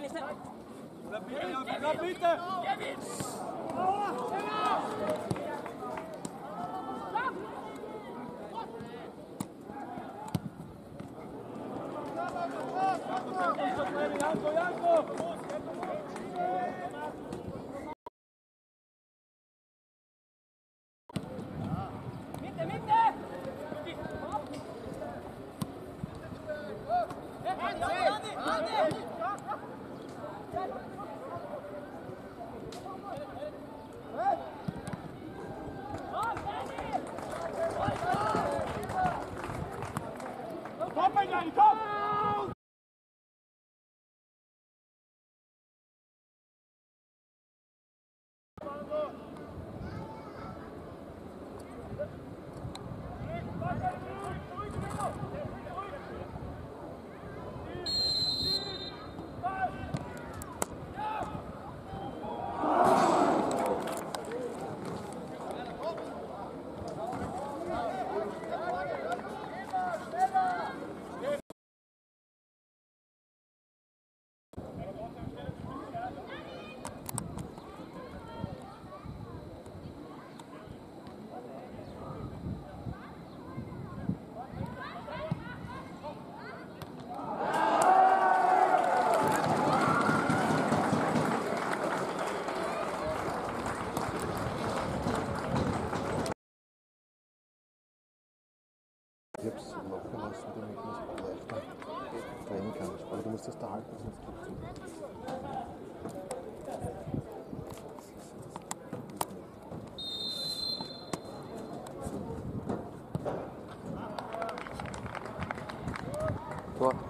Rapite, rapite! Tipps im Nachhinein sind damit man es leichter trennen kann. Aber du musst das da halten, sonst gibt es nicht. Tor.